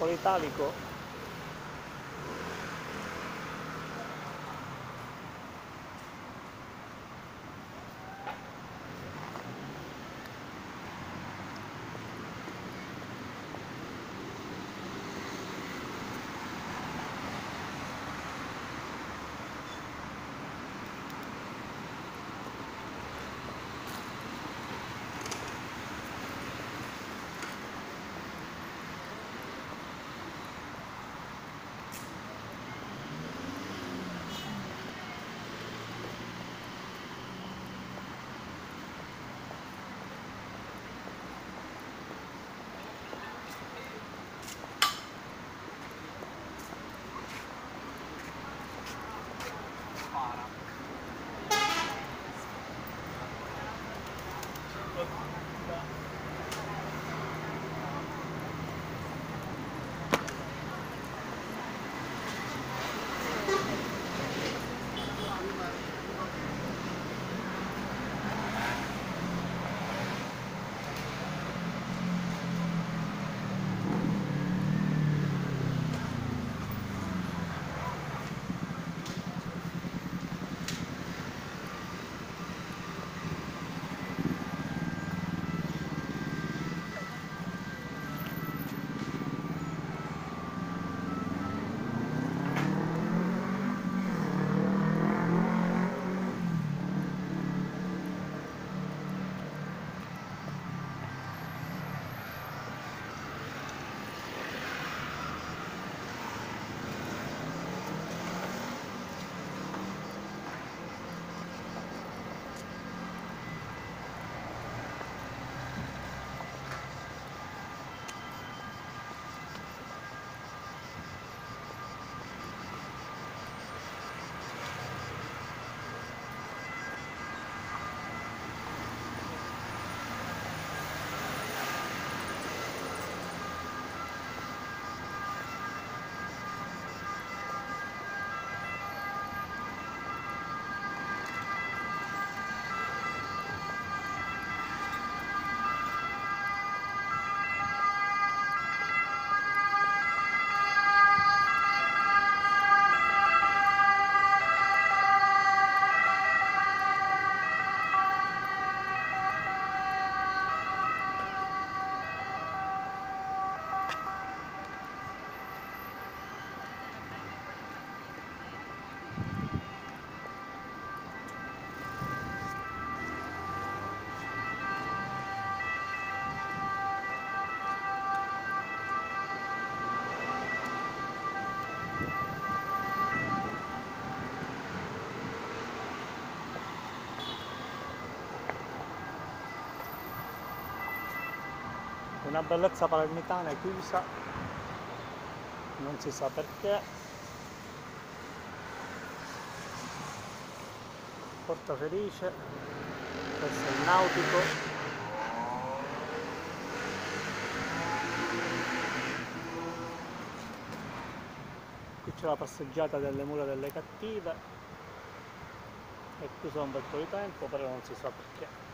grappolo italico una bellezza palermitana chiusa. Non si sa perché. Porta felice. Questo è il nautico. Qui c'è la passeggiata delle mura delle cattive. È chiusa un bel po' di tempo però non si sa perché